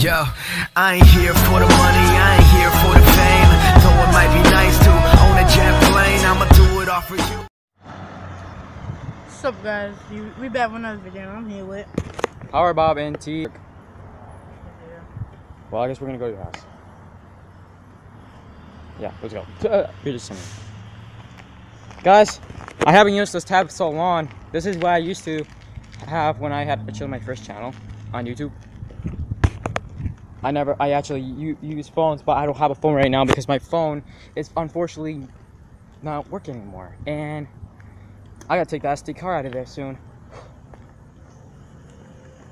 Yo, I ain't here for the money, I ain't here for the fame. Though it might be nice to own a jet plane, I'ma do it all for you. What's up, guys? You, we back with another video. I'm here with. Power Bob and T. Well, I guess we're gonna go to your house. Yeah, let's go. You're just singing. Guys, I haven't used this tab so long. This is what I used to have when I had actually my first channel on YouTube. I never, I actually use phones, but I don't have a phone right now because my phone is unfortunately not working anymore. And I gotta take the SD card out of there soon.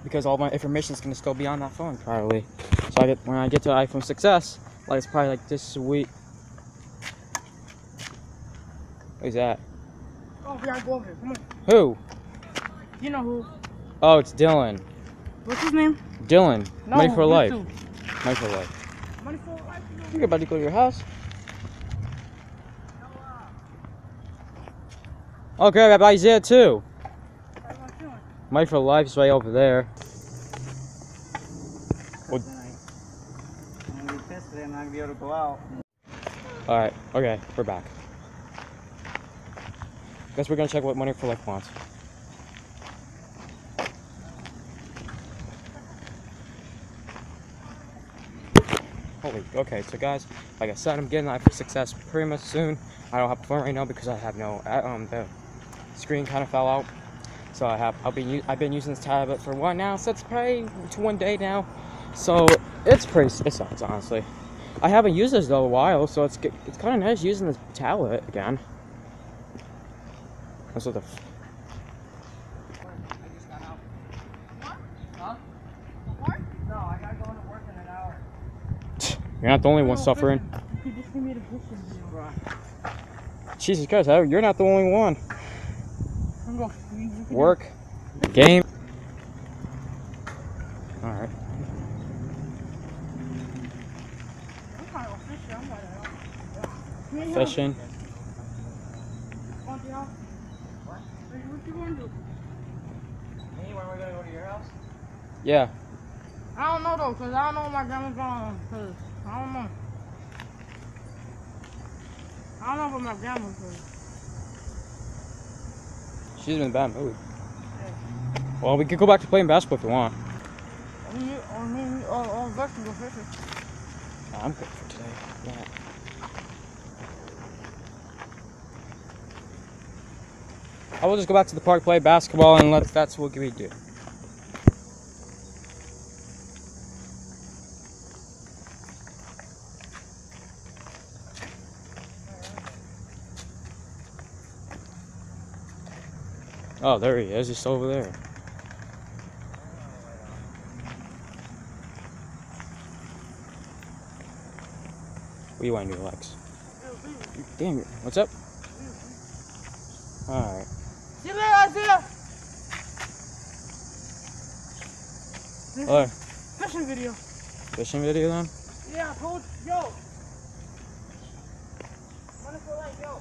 Because all my information is gonna still be on that phone probably. So I get when I get to iPhone 6s, like it's probably like this sweet. Who's that? Oh, we gotta go over here. Come on. Who? You know who? Oh, it's Dylan. What's his name? Dylan. Money for life. two. Money for life. Money for life. you know. You're about to go to your house. Oh, great, everybody's there too. How you doing? Money for life's right over there. Well- I'm gonna be pissed today. I'm not gonna be able to go out. All right, okay, we're back. Guess we're gonna check what Money for Life wants. Holy, okay, so guys, like I said, I'm getting iPhone 6s pretty much soon. I don't have a phone right now because I have no, um, the screen kind of fell out. So I have, I'll be, u- I've been using this tablet for one now, so it's probably to one day now. So it's pretty, it sucks honestly. I haven't used this though a while, so it's it's kind of nice using this tablet again. That's what the. F- I just got out. Huh? No, I gotta go into work in an hour. You're not the only one oh, suffering. You just give me the fishing video. Jesus Christ, you're not the only one. I'm going. You, you Work, game. All right. I'm kind of fishing. I'm like, me and him. Fishing. Want the house? What? Hey, What you gonna do? Me, when we're gonna go to your house? Yeah. I don't know though, cause I don't know what my grandma's going. I don't know. I don't know what my grandma's doing. She's in a bad mood. Well, we could go back to playing basketball if you want. I mean, I mean, uh, uh, vegetable fishing. I'm good for today. Yeah. I will just go back to the park, play basketball, and let that's what we do. Oh, there he is, just over there. What do you want to do, Lex? Damn it. What's up? Alright. See you later, Isaiah. Hello. Fishing video. Fishing video then? Yeah, I told yo. For life, yo.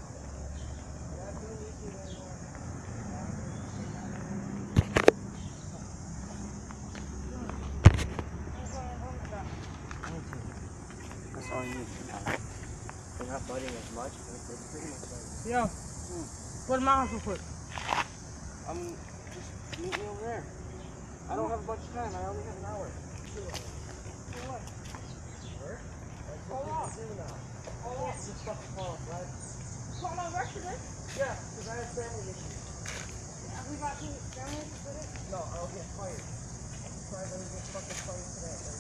That's all you need. They're not budding as much, but it's pretty much like. Yo. Go to my house real quick. I'm just meet me over there. I don't have a bunch of time. I only have an hour. Hold on. Hold on. Just fucking fall off, right? Call my work today. Yeah, because I have family issues. We got two families with it. No, I'll get fired. I'm sorry we get fucking fired today. You.